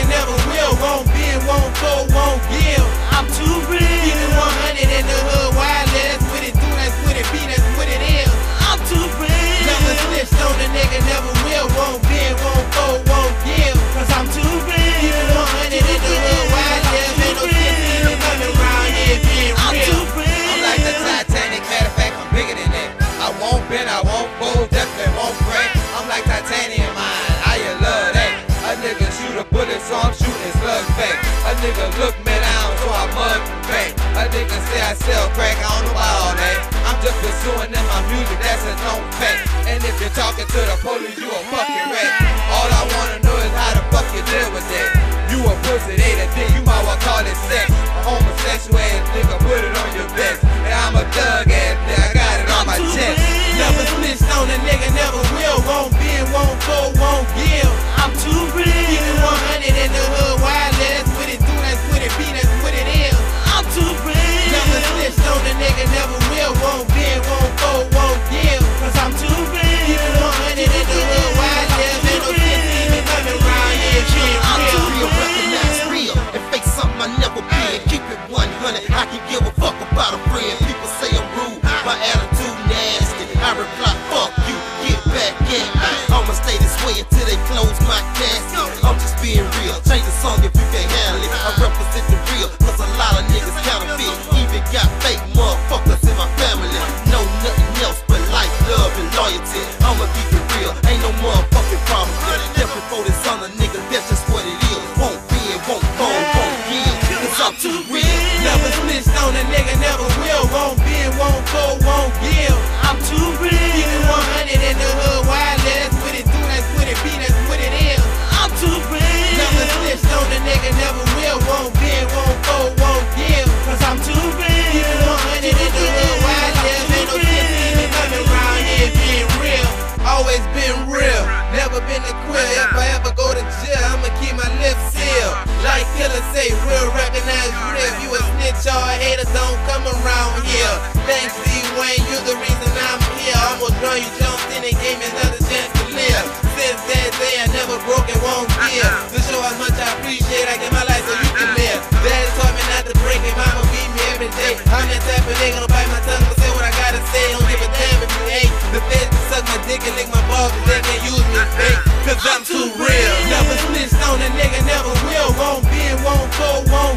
and never will. Won't bend, won't fold, myself, crack on the wall, man. I'm just pursuing in my music, that's a known fact. And if you're talking to the police, you a fucking rat. I can give a fuck about a friend. People say I'm rude, my attitude nasty. I reply, fuck you, get back in." I'ma stay this way until they close my cash. Never snitched on a nigga, never will. Won't bend, won't fold, won't give. I'm too Keep it 100 in the hood, wild. That's what it do, that's what it be, that's what it is. I'm too real. Never real. snitched on a nigga, never will. Won't bend, won't fold, won't give. Cause I'm too Keep it 100 in the hood, wild. There's ain't no sense in nothing around here being real. Always been real, never been a queer. If I ever go to jail, say, real recognize real. If you a snitch or a hater, don't come around here. Thanks, D Wayne, you're the reason I'm here. Almost run you jumped in and gave me another chance to live. Since that day, I never broke and won't give. To show how much I appreciate, I give my life so you can live. Daddy taught me not to break it, mama beat me every day. I'm that type of nigga, my dick and lick my balls, but they use me as. Cause I'm too real. Never snitched on a nigga, never will. Won't bend, won't fold, won't